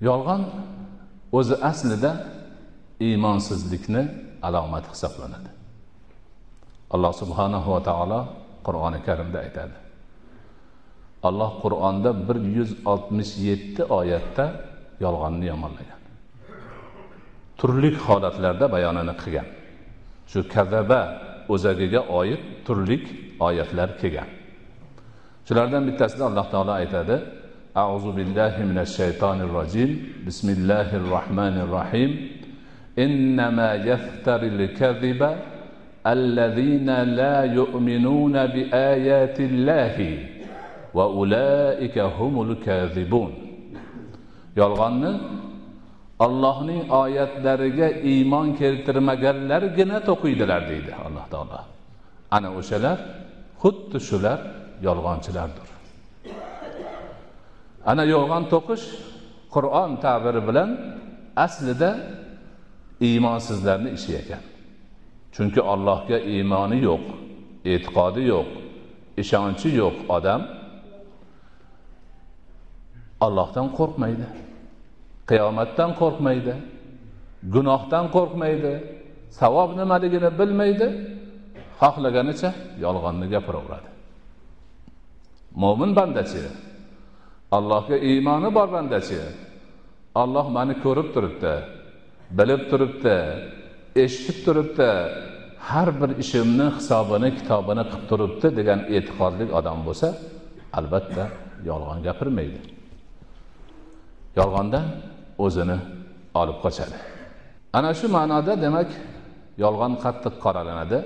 yolg'on o'zi aslida iymonsizlikni alomati hisoblanadi. Alloh subhanahu va taolo qur'oni karimda aytadi. Alloh qur'onda bir yuz oltmish yetti oyatda yolg'onni yomonlagan. Turli holatlarda bayonini qilgan. Shu kazaba o'zagiga oid turli oyatlar kelgan. Shulardan bittasida alloh taolo aytadi أعوذ بالله من الشيطان الرجيم بسم الله الرحمن الرحيم إنما يفتر الكذب الذين لا يؤمنون بآيات الله وأولئك هم الكاذبون yolg'onni ollohning oyatlariga iymon keltirmaganlargina to'qiydilar deydi alloh taolo ana o'shalar xuddi shular yolg'onchilardir Ana yolg'on to'qish qur'on ta'biri bilan aslida iymonsizlarni ishi ekan. Chunki allohga iymoni yo'q e'tiqodi yo'q ishonchi yo'q odam ollohdan qo'rqmaydi qiyomatdan qo'rqmaydi gunohdan qo'rqmaydi savob nimaligini bilmaydi xohlaganicha yolg'onni gapiraveradi. Mo'min bandachi allohga iymoni bor bandachi. Olloh mani ko'rib turibdi bilib turibdi eshitib turibdi har bir ishimni hisobini kitobini qilib turibdi degan e'tiqodli odam bo'lsa albatta yolg'on gapirmaydi. Yolg'ondan o'zini olib qochadi. Ana shu ma'noda demak yolg'on qattiq qoralanadi.